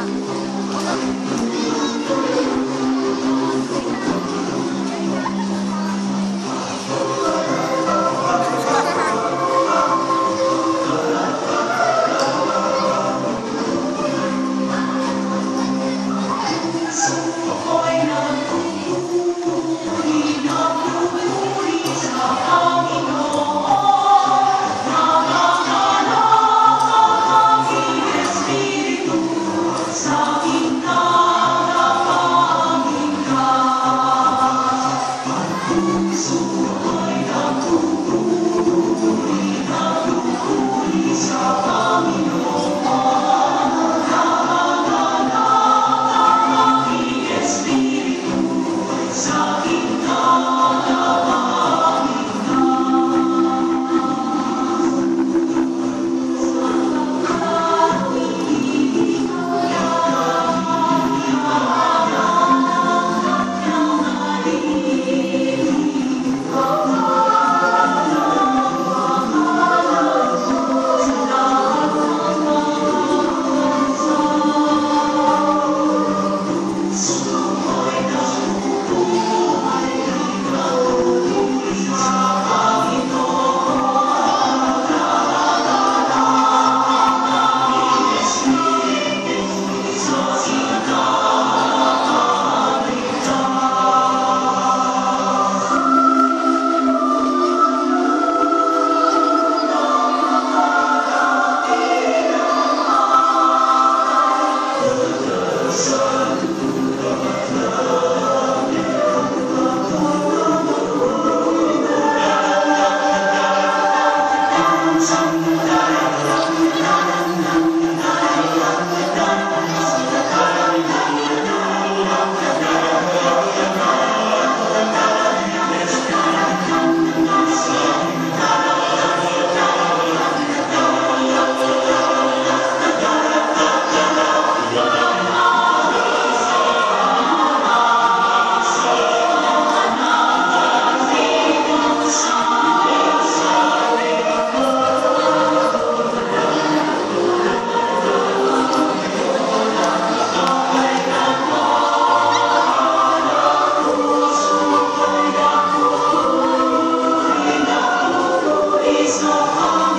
Hola. Hola. そう so hard.